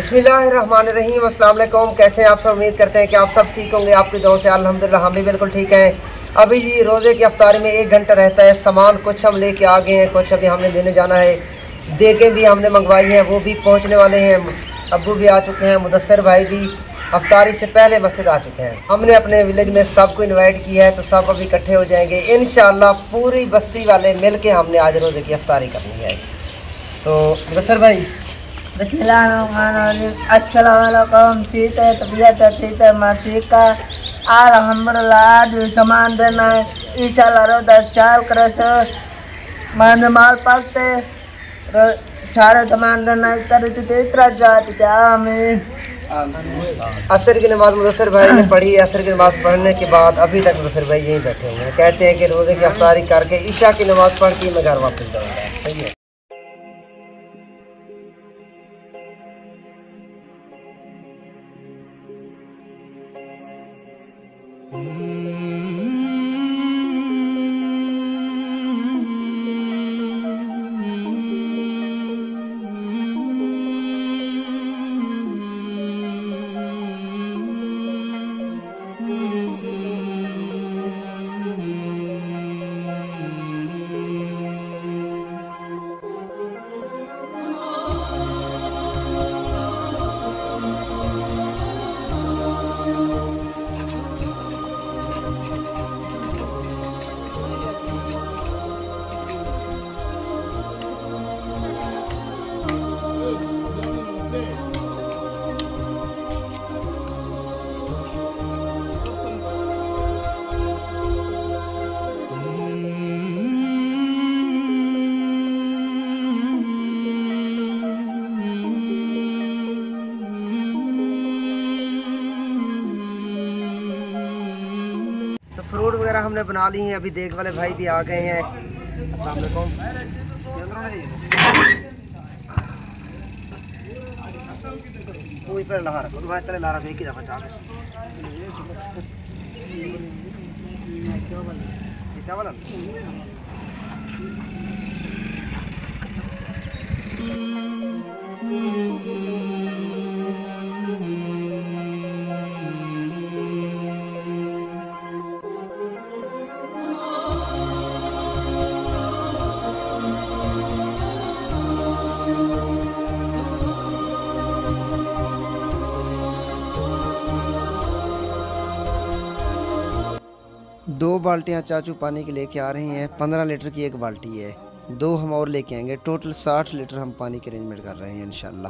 بسم اللہ الرحمن الرحیم، السلام علیکم۔ کیسے آپ سب؟ امید کرتے ہیں کہ آپ سب ٹھیک ہوں گے۔ آپ کی دعوں سے الحمدللہ ہم بھی بالکل ٹھیک ہیں۔ ابھی جی روزے کی افطاری میں ایک گھنٹہ رہتا ہے۔ سامان کچھ ہم لے کے آ گئے ہیں، کچھ ابھی ہم نے لینے جانا ہے۔ دیگیں بھی ہم نے منگوائی ہیں، وہ بھی پہنچنے والے ہیں۔ ابو بھی آ چکے ہیں، مدثر بھائی بھی افطاری سے پہلے مسجد آ چکے ہیں۔ ہم نے اپنے ولیج میں سب کو انوائٹ کیا ہے، تو سب ابھی اکٹھے ہو جائیں گے۔ انشاءاللہ پوری بستی والے مل کے ہم نے آج روزے کی افطاری کرنی ہے۔ تو مدثر بھائی السلام علیکم ٹھیک ہے طبیعت ہے ٹھیک ہے ماں ٹھیک ہے الحمد للہ آج سامان دینا ہے ایشا لارو دس چار کرے سے مان مال پڑتے چھاڑے سامان دینا اس طرح تھی اترا جاتی تھی آمین۔ عصر کی نماز مدثر بھائی نے پڑھی، عصر کی نماز پڑھنے کے بعد ابھی تک مدثر بھائی یہیں بیٹھے ہوئے ہیں۔ کہتے ہیں کہ روزے کی افطاری کر کے عشاء کی نماز پڑھ کے میں گھر واپس جاؤں گا۔ صحیح ہے۔ Mm-hmm. وغیرہ ہم نے بنا لی ہیں، ابھی دیکھ والے بھائی بھی آ گئے ہیں۔ السلام علیکم۔ چاول بالٹیاں چاچو پانی کے لے کے آ رہی ہیں۔ پندرہ لیٹر کی ایک بالٹی ہے۔ دو ہم اور لے کے آئیں گے۔ ٹوٹل ساٹھ لیٹر ہم پانی کے ارینجمنٹ کر رہے ہیں انشاءاللہ۔